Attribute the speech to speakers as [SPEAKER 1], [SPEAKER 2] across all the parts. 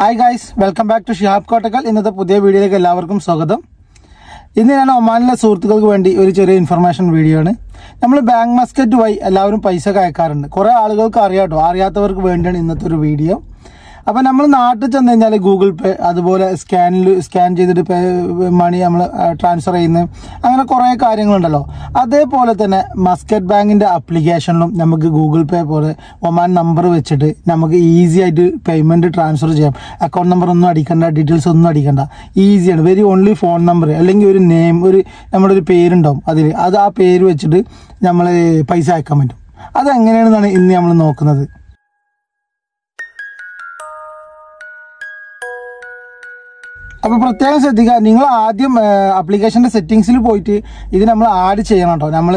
[SPEAKER 1] Hi guys welcome back to Shihab Kottakkal ഇന്നത്തെ പുതിയ വീഡിയോയിലേക്ക് എല്ലാവർക്കും സ്വാഗതം. ഇന്ന് ഞാൻ ഒമാനിലെ സുഹൃത്തുക്കൾക്ക് വേണ്ടി ഒരു ചെറിയ ഇൻഫർമേഷൻ വീഡിയോ ആണ്. നമ്മൾ ബാങ്ക് മസ്കറ്റ് വഴി എല്ലാവരും പൈസ ഒക്കെ അയക്കാറുണ്ട് കുറേ ആളുകൾക്ക് അറിയാട്ടോ അറിയാത്തവർക്ക് വേണ്ടിയാണ് ഇന്നത്തെ ഒരു വീഡിയോ അപ്പം നമ്മൾ നാട്ടിൽ ചെന്ന് കഴിഞ്ഞാൽ ഗൂഗിൾ പേ അതുപോലെ സ്കാനിൽ സ്കാൻ ചെയ്തിട്ട് പേ മണി നമ്മൾ ട്രാൻസ്ഫർ ചെയ്യുന്നത് അങ്ങനെ കുറേ കാര്യങ്ങളുണ്ടല്ലോ. അതേപോലെ തന്നെ മസ്കറ്റ് ബാങ്കിന്റെ ആപ്ലിക്കേഷനിലും നമുക്ക് ഗൂഗിൾ പേ പോലെ ഒമാൻ നമ്പർ വെച്ചിട്ട് നമുക്ക് ഈസി ആയിട്ട് പേയ്മെന്റ് ട്രാൻസ്ഫർ ചെയ്യാം. അക്കൗണ്ട് നമ്പർ ഒന്നും അടിക്കണ്ട ഡീറ്റെയിൽസ് ഒന്നും അടിക്കണ്ട. ഈസിയാണ് വെരി ഓൺലി ഫോൺ നമ്പർ അല്ലെങ്കിൽ ഒരു നെയിം ഒരു നമ്മുടെ ഒരു പേരുണ്ടാവും അതിൽ അത് ആ പേര് വെച്ചിട്ട് നമ്മൾ പൈസ അയക്കാൻ പറ്റും. അതെങ്ങനെയാണെന്നാണ് ഇന്ന് നമ്മൾ നോക്കുന്നത്. അപ്പോൾ പ്രത്യേകം ശ്രദ്ധിക്കുക. നിങ്ങൾ ആദ്യം ആപ്ലിക്കേഷന്റെ സെറ്റിങ്സിൽ പോയിട്ട് ഇത് നമ്മൾ ആഡ് ചെയ്യണം കേട്ടോ നമ്മൾ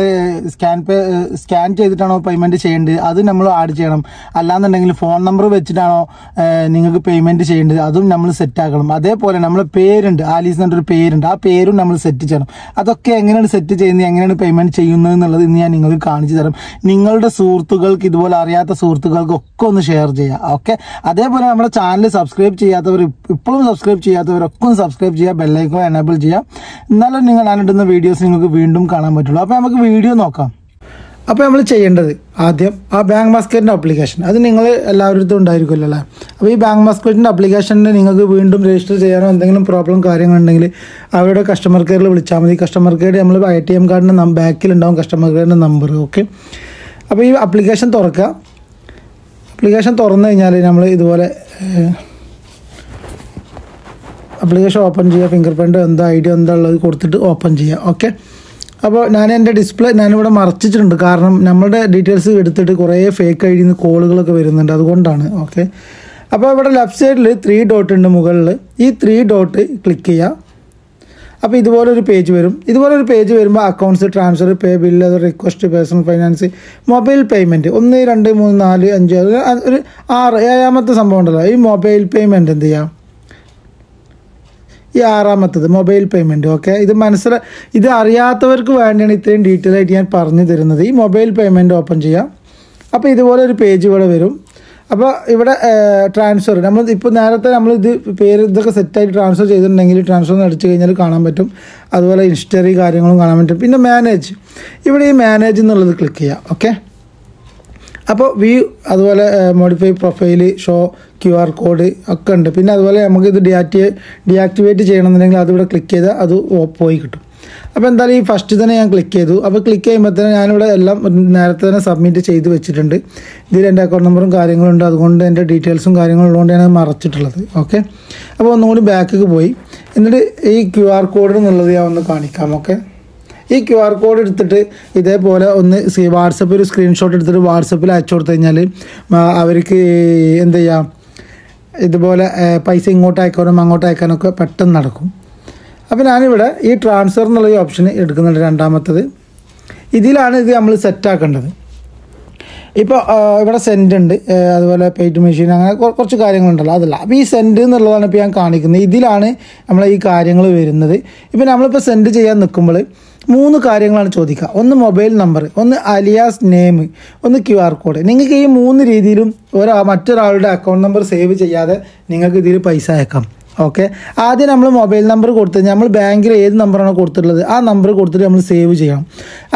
[SPEAKER 1] സ്കാൻ പേ സ്കാൻ ചെയ്തിട്ടാണോ പേയ്മെന്റ് ചെയ്യേണ്ടത്? അത് നമ്മൾ ആഡ് ചെയ്യണം. അല്ലാന്നുണ്ടെങ്കിൽ ഫോൺ നമ്പർ വെച്ചിട്ടാണോ നിങ്ങൾക്ക് പേയ്മെന്റ് ചെയ്യേണ്ടത്? അതും നമ്മൾ സെറ്റ് ആക്കണം. അതേപോലെ നമ്മളെ പേരുണ്ട്. ആലീസ് എന്നൊരു പേരുണ്ട്. ആ പേരും നമ്മൾ സെറ്റ് ചെയ്യണം. അതൊക്കെ എങ്ങനെയാണ് സെറ്റ് ചെയ്യുന്നത്? എങ്ങനെയാണ് പേയ്മെന്റ് ചെയ്യുന്നത് എന്നുള്ളത് ഇന്ന് ഞാൻ നിങ്ങൾക്ക് കാണിച്ചു തരാം. നിങ്ങളുടെ സുഹൃത്തുക്കൾക്ക് ഇതുപോലെ അറിയാത്ത സുഹൃത്തുക്കൾക്ക് ഒക്കെ ഒന്ന് ഷെയർ ചെയ്യുക. ഓക്കെ അതേപോലെ നമ്മുടെ ചാനൽ സബ്സ്ക്രൈബ് ചെയ്യാത്തവർ ഇപ്പോഴും സബ്സ്ക്രൈബ് ചെയ്യാത്തവരൊക്കെ ഒന്ന് സബ്സ്ക്രൈബ് ചെയ്യുക ബെല്ലൈക്കോ എനേബിൾ ചെയ്യുക എന്നാലും നിങ്ങൾ ഞാനിടുന്ന വീഡിയോസ് നിങ്ങൾക്ക് വീണ്ടും കാണാൻ പറ്റുള്ളൂ. അപ്പോൾ നമുക്ക് വീഡിയോ നോക്കാം. അപ്പോൾ നമ്മൾ ചെയ്യേണ്ടത് ആദ്യം ആ ബാങ്ക് മാസ്കറ്റിന്റെ അപ്ലിക്കേഷൻ അത് നിങ്ങൾ എല്ലാവരുടെ ഉണ്ടായിരിക്കുമല്ലോ അല്ലേ? അപ്പോൾ ഈ ബാങ്ക് മാസ്കറ്റിന്റെ അപ്ലിക്കേഷനിൽ നിങ്ങൾക്ക് വീണ്ടും രജിസ്റ്റർ ചെയ്യാനോ എന്തെങ്കിലും പ്രോബ്ലം കാര്യങ്ങളുണ്ടെങ്കിൽ അവരുടെ കസ്റ്റമർ കെയറിൽ വിളിച്ചാൽ മതി. കസ്റ്റമർ കെയർ നമ്മൾ ഐ ടി എം കാർഡിന്റെ ബാക്കിലുണ്ടാവും കസ്റ്റമർ കെയറിന്റെ നമ്പർ ഓക്കെ അപ്പോൾ ഈ അപ്ലിക്കേഷൻ തുറക്കുക. അപ്ലിക്കേഷൻ തുറന്നു കഴിഞ്ഞാൽ നമ്മൾ ഇതുപോലെ ആപ്ലിക്കേഷൻ ഓപ്പൺ ചെയ്യുക ഫിംഗർ പ്രിന്റ് എന്താ ഐ ഡി എന്താ ഉള്ളത് കൊടുത്തിട്ട് ഓപ്പൺ ചെയ്യുക ഓക്കെ അപ്പോൾ ഞാൻ എന്റെ ഡിസ്പ്ലേ ഞാനിവിടെ മറച്ചിട്ടുണ്ട് കാരണം നമ്മളുടെ ഡീറ്റെയിൽസ് എടുത്തിട്ട് കുറേ ഫേക്ക് ഐ ഡിന്ന് കോളുകളൊക്കെ വരുന്നുണ്ട് അതുകൊണ്ടാണ് ഓക്കെ അപ്പോൾ ഇവിടെ ലെഫ്റ്റ് സൈഡിൽ ത്രീ ഡോട്ട് ഉണ്ട് മുകളിൽ ഈ ത്രീ ഡോട്ട് ക്ലിക്ക് ചെയ്യുക അപ്പോൾ ഇതുപോലെ ഒരു പേജ് വരും. ഇതുപോലെ ഒരു പേജ് വരുമ്പോൾ അക്കൗണ്ട്സ് ട്രാൻസ്ഫർ പേ ബില്ല് അത് request personal finance mobile payment ഒന്ന് രണ്ട് മൂന്ന് നാല് അഞ്ച് ഒരു ആറ് ഏഴാമത്തെ സംഭവം ഉണ്ടല്ലോ. ഈ മൊബൈൽ പേയ്മെന്റ് എന്ത് ചെയ്യാം? ഈ ആറാമത്തത് മൊബൈൽ പേയ്മെന്റ് ഓക്കെ? ഇത് മനസ്സില ഇത് അറിയാത്തവർക്ക് വേണ്ടിയാണ് ഇത്രയും ഡീറ്റെയിൽ ആയിട്ട് ഞാൻ പറഞ്ഞു തരുന്നത്. ഈ മൊബൈൽ പേയ്മെന്റ് ഓപ്പൺ ചെയ്യാം. അപ്പോൾ ഇതുപോലെ ഒരു പേജ് ഇവിടെ വരും. അപ്പോൾ ഇവിടെ ട്രാൻസ്ഫർ നമ്മൾ ഇപ്പോൾ നേരത്തെ നമ്മൾ ഇത് പേര് ഇതൊക്കെ സെറ്റായിട്ട് ട്രാൻസ്ഫർ ചെയ്തിട്ടുണ്ടെങ്കിൽ ട്രാൻസ്ഫർ അടിച്ചു കഴിഞ്ഞാൽ കാണാൻ പറ്റും. അതുപോലെ ഹിസ്റ്ററി കാര്യങ്ങളും കാണാൻ പറ്റും. പിന്നെ മാനേജ് ഇവിടെ ഈ മാനേജ് എന്നുള്ളത് ക്ലിക്ക് ചെയ്യാം ഓക്കെ? അപ്പോൾ വ്യൂ അതുപോലെ modify profile show Q R code ഒക്കെ ഉണ്ട്. പിന്നെ അതുപോലെ നമുക്ക് ഇത് ഡിയാക്ടി ഡിയാക്ടിവേറ്റ് ചെയ്യണമെന്നുണ്ടെങ്കിൽ അതിവിടെ ക്ലിക്ക് ചെയ്താൽ അത് പോയി കിട്ടും. അപ്പോൾ എന്തായാലും ഈ ഫസ്റ്റ് തന്നെ ഞാൻ ക്ലിക്ക് ചെയ്തു. അപ്പോൾ ക്ലിക്ക് ചെയ്യുമ്പോൾ തന്നെ ഞാനിവിടെ എല്ലാം നേരത്തെ തന്നെ സബ്മിറ്റ് ചെയ്ത് വെച്ചിട്ടുണ്ട്. ഇതിൽ എന്റെ അക്കൗണ്ട് നമ്പറും കാര്യങ്ങളുണ്ട് അതുകൊണ്ട് എന്റെ ഡീറ്റെയിൽസും കാര്യങ്ങളും ഉള്ളതുകൊണ്ട് ഞാൻ മറച്ചിട്ടുള്ളത്. ഓക്കെ അപ്പോൾ ഒന്നുകൂടി ബാക്കിൽ പോയി. എന്നിട്ട് ഈ ക്യു ആർ കോഡ് എന്നുള്ളത് ഞാൻ ഒന്ന് കാണിക്കാം. ഓക്കെ ഈ ക്യു ആർ കോഡ് എടുത്തിട്ട് ഇതേപോലെ ഒന്ന് വാട്സപ്പിൽ ഒരു സ്ക്രീൻഷോട്ട് എടുത്തിട്ട് വാട്സപ്പിൽ അയച്ചു കൊടുത്തു കഴിഞ്ഞാൽ അവർക്ക് എന്ത് ചെയ്യാം ഇതുപോലെ പൈസ ഇങ്ങോട്ട് അയക്കാനും അങ്ങോട്ട് അയക്കാനൊക്കെ പെട്ടെന്ന് നടക്കും. അപ്പോൾ ഞാനിവിടെ ഈ ട്രാൻസ്ഫർ എന്നുള്ള ഈ ഓപ്ഷൻ എടുക്കുന്നുണ്ട് രണ്ടാമത്തത്. ഇതിലാണ് ഇത് നമ്മൾ സെറ്റാക്കേണ്ടത് ഇപ്പോൾ ഇവിടെ സെൻഡ് ഉണ്ട് അതുപോലെ പേയ്റ്റ് മെഷീൻ അങ്ങനെ കുറച്ച് കാര്യങ്ങളുണ്ടല്ലോ അതല്ല. അപ്പോൾ ഈ സെൻഡ് എന്നുള്ളതാണ് ഇപ്പോൾ ഞാൻ കാണിക്കുന്നത്. ഇതിലാണ് നമ്മൾ ഈ കാര്യങ്ങൾ വരുന്നത്. ഇപ്പോൾ നമ്മളിപ്പോൾ സെൻഡ് ചെയ്യാൻ നിൽക്കുമ്പോൾ മൂന്ന് കാര്യങ്ങളാണ് ചോദിക്കുക. ഒന്ന് മൊബൈൽ നമ്പർ ഒന്ന് അലിയാസ് നെയിം ഒന്ന് ക്യു ആർ കോഡ് നിങ്ങൾക്ക് ഈ മൂന്ന് രീതിയിലും ഒരാ മറ്റൊരാളുടെ അക്കൗണ്ട് നമ്പർ സേവ് ചെയ്യാതെ നിങ്ങൾക്ക് ഇതിൽ പൈസ അയക്കാം. ഓക്കെ ആദ്യം നമ്മൾ മൊബൈൽ നമ്പർ കൊടുത്ത് നമ്മൾ ബാങ്കിൽ ഏത് നമ്പറാണോ കൊടുത്തിട്ടുള്ളത് ആ നമ്പർ കൊടുത്തിട്ട് നമ്മൾ സേവ് ചെയ്യണം.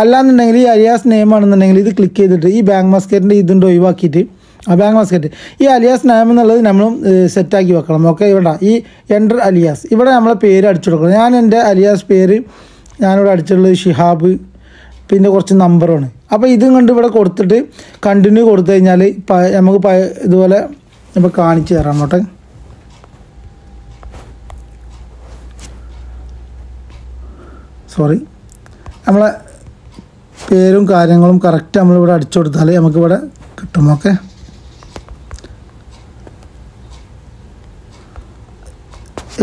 [SPEAKER 1] അല്ലാന്നുണ്ടെങ്കിൽ ഈ അലിയാസ് നെയിം ആണെന്നുണ്ടെങ്കിൽ ഇത് ക്ലിക്ക് ചെയ്തിട്ട് ഈ ബാങ്ക് മാസ്കറ്റിന്റെ ഇതുണ്ട് ഒഴിവാക്കിയിട്ട് ആ ബാങ്ക് മാസ്കറ്റ് ഈ അലിയാസ് നെയിം എന്നുള്ളത് നമ്മൾ സെറ്റാക്കി വെക്കണം. ഓക്കെ ഇവിടെ ഈ എന്റർ അലിയാസ്. ഇവിടെ നമ്മളെ പേര് അടിച്ചു കൊടുക്കണം. ഞാൻ എന്റെ അലിയാസ് പേര് ഞാനിവിടെ അടിച്ചിട്ടുള്ളത് ഷിഹാബ് പിന്നെ കുറച്ച് നമ്പറാണ്. അപ്പോൾ ഇതും കണ്ട് ഇവിടെ കൊടുത്തിട്ട് കണ്ടിന്യൂ കൊടുത്തു കഴിഞ്ഞാൽ നമുക്ക് പ- ഇതുപോലെ ഇപ്പോൾ കാണിച്ചു തരാം അങ്ങോട്ട്. സോറി നമ്മളെ പേരും കാര്യങ്ങളും കറക്റ്റ് നമ്മളിവിടെ അടിച്ചു കൊടുത്താൽ നമുക്കിവിടെ കിട്ടും ഓക്കെ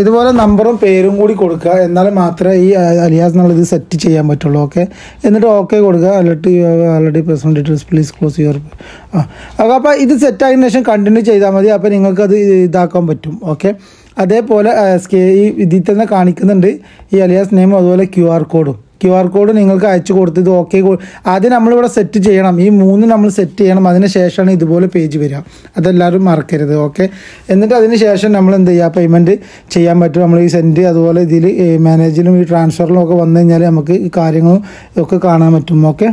[SPEAKER 1] ഇതുപോലെ നമ്പറും പേരും കൂടി കൊടുക്കുക. എന്നാൽ മാത്രമേ ഈ അലിയാസ് എന്നുള്ളത് സെറ്റ് ചെയ്യാൻ പറ്റുള്ളൂ. ഓക്കെ എന്നിട്ട് ഓക്കെ കൊടുക്കുക. Alert already personal details please close your ആ. അപ്പോൾ ഇത് സെറ്റ് ശേഷം കണ്ടിന്യൂ ചെയ്താൽ മതി. അപ്പോൾ നിങ്ങൾക്കത് ഇതാക്കാൻ പറ്റും. ഓക്കെ അതേപോലെ ഈ ഇതിൽ തന്നെ കാണിക്കുന്നുണ്ട്. ഈ അലിയാസ് നെയിം അതുപോലെ ക്യു ആർ കോഡും ക്യു ആർ കോഡ് നിങ്ങൾക്ക് അയച്ചു കൊടുത്ത് ഇത് ഓക്കെ ആദ്യം നമ്മളിവിടെ സെറ്റ് ചെയ്യണം. ഈ മൂന്ന് നമ്മൾ സെറ്റ് ചെയ്യണം. അതിന് ശേഷമാണ് ഇതുപോലെ പേജ് വരിക. അതെല്ലാവരും മറക്കരുത് ഓക്കെ എന്നിട്ട് അതിന് ശേഷം നമ്മൾ എന്ത് ചെയ്യുക? പേയ്മെന്റ് ചെയ്യാൻ പറ്റും. നമ്മൾ ഈ സെൻഡ് അതുപോലെ ഇതിൽ മാനേജിലും ഈ ട്രാൻസ്ഫറിലും ഒക്കെ വന്നു കഴിഞ്ഞാൽ നമുക്ക് ഈ കാര്യങ്ങളും ഒക്കെ കാണാൻ പറ്റും ഓക്കെ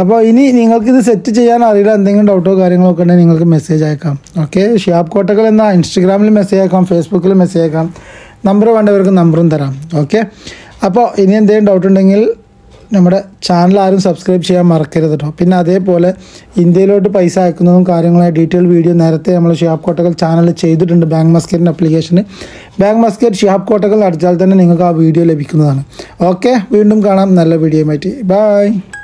[SPEAKER 1] അപ്പോൾ ഇനി നിങ്ങൾക്ക് ഇത് സെറ്റ് ചെയ്യാൻ അറിയില്ല എന്തെങ്കിലും ഡൗട്ടോ കാര്യങ്ങളോ ഒക്കെ ഉണ്ടെങ്കിൽ നിങ്ങൾക്ക് മെസ്സേജ് അയക്കാം ഓക്കെ ഷിയാബ് കോട്ടകൾ എന്ന ഇൻസ്റ്റഗ്രാമിൽ മെസ്സേജ് അയക്കാം ഫേസ്ബുക്കിൽ മെസ്സേജ് അയക്കാം. നമ്പർ വേണ്ടവർക്ക് നമ്പറും തരാം ഓക്കെ അപ്പോൾ ഇനി എന്തെങ്കിലും ഡൗട്ട് ഉണ്ടെങ്കിൽ നമ്മുടെ ചാനൽ ആരും സബ്സ്ക്രൈബ് ചെയ്യാൻ മറക്കരുത് കേട്ടോ പിന്നെ അതേപോലെ ഇന്ത്യയിലോട്ട് പൈസ അയക്കുന്നതും കാര്യങ്ങളായ ഡീറ്റെയിൽ വീഡിയോ നേരത്തെ നമ്മൾ ഷിഹാബ് കോട്ടകൾ ചാനൽ ചെയ്തിട്ടുണ്ട്. ബാങ്ക് മസ്കറ്റിന്റെ അപ്ലിക്കേഷന് ബാങ്ക് മസ്കറ്റ് ഷിഹാബ് കോട്ടകൾ അടിച്ചാൽ തന്നെ നിങ്ങൾക്ക് ആ വീഡിയോ ലഭിക്കുന്നതാണ്. ഓക്കെ വീണ്ടും കാണാം. നല്ല വീഡിയോ വീഡിയോയുമായിട്ട് ബൈ